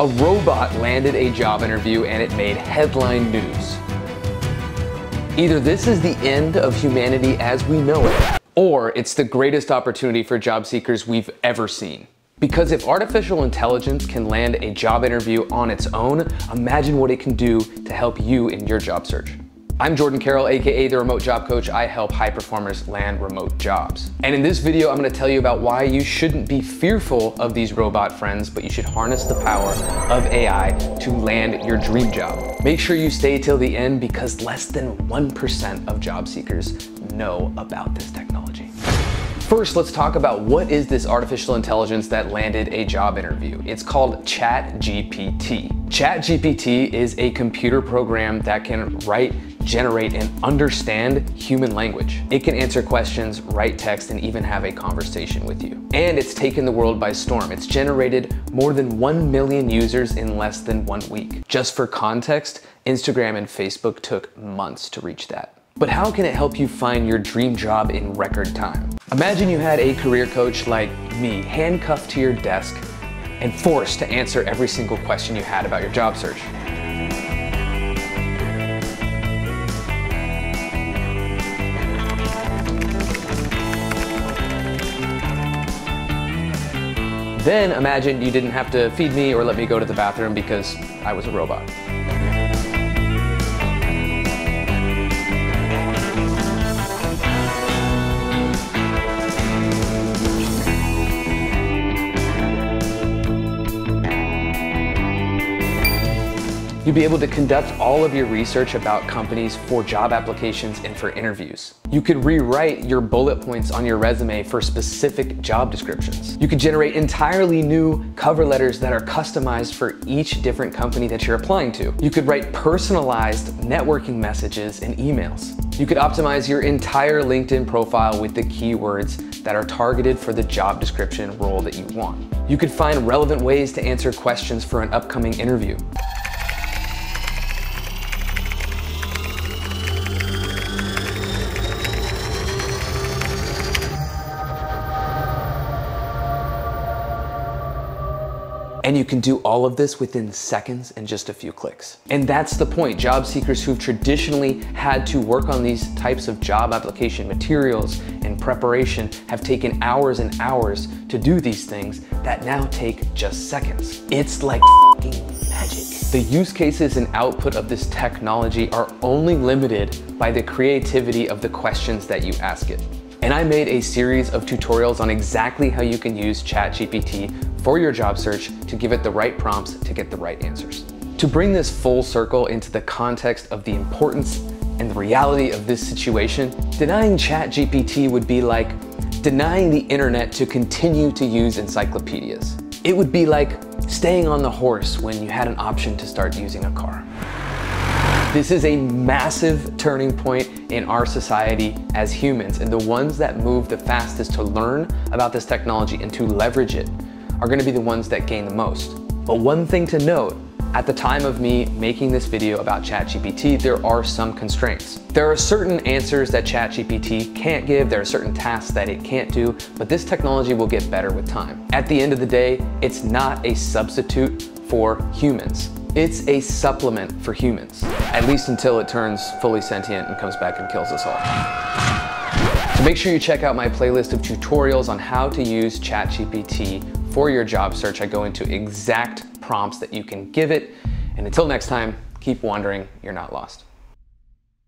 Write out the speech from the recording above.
A robot landed a job interview and it made headline news. Either this is the end of humanity as we know it, or it's the greatest opportunity for job seekers we've ever seen. Because if artificial intelligence can land a job interview on its own, imagine what it can do to help you in your job search. I'm Jordan Carroll, AKA The Remote Job Coach. I help high performers land remote jobs. And in this video, I'm gonna tell you about why you shouldn't be fearful of these robot friends, but you should harness the power of AI to land your dream job. Make sure you stay till the end because less than 1% of job seekers know about this technology. First, let's talk about what is this artificial intelligence that landed a job interview. It's called ChatGPT. ChatGPT is a computer program that can write generate and understand human language. It can answer questions, write text, and even have a conversation with you. And it's taken the world by storm. It's generated more than 1 million users in less than one week. Just for context, Instagram and Facebook took months to reach that. But how can it help you find your dream job in record time? Imagine you had a career coach like me handcuffed to your desk and forced to answer every single question you had about your job search. Then imagine you didn't have to feed me or let me go to the bathroom because I was a robot. You'll be able to conduct all of your research about companies for job applications and for interviews. You could rewrite your bullet points on your resume for specific job descriptions. You could generate entirely new cover letters that are customized for each different company that you're applying to. You could write personalized networking messages and emails. You could optimize your entire LinkedIn profile with the keywords that are targeted for the job description role that you want. You could find relevant ways to answer questions for an upcoming interview. And you can do all of this within seconds and just a few clicks. And that's the point. Job seekers who've traditionally had to work on these types of job application materials and preparation have taken hours and hours to do these things that now take just seconds. It's like magic. The use cases and output of this technology are only limited by the creativity of the questions that you ask it. And I made a series of tutorials on exactly how you can use ChatGPT for your job search to give it the right prompts to get the right answers. To bring this full circle into the context of the importance and the reality of this situation, denying ChatGPT would be like denying the internet to continue to use encyclopedias. It would be like staying on the horse when you had an option to start using a car. This is a massive turning point in our society as humans, and the ones that move the fastest to learn about this technology and to leverage it are gonna be the ones that gain the most. But one thing to note, at the time of me making this video about ChatGPT, there are some constraints. There are certain answers that ChatGPT can't give, there are certain tasks that it can't do, but this technology will get better with time. At the end of the day, it's not a substitute for humans. It's a supplement for humans, at least until it turns fully sentient and comes back and kills us all. So make sure you check out my playlist of tutorials on how to use ChatGPT for your job search. I go into exact prompts that you can give it. And until next time, keep wondering you're not lost.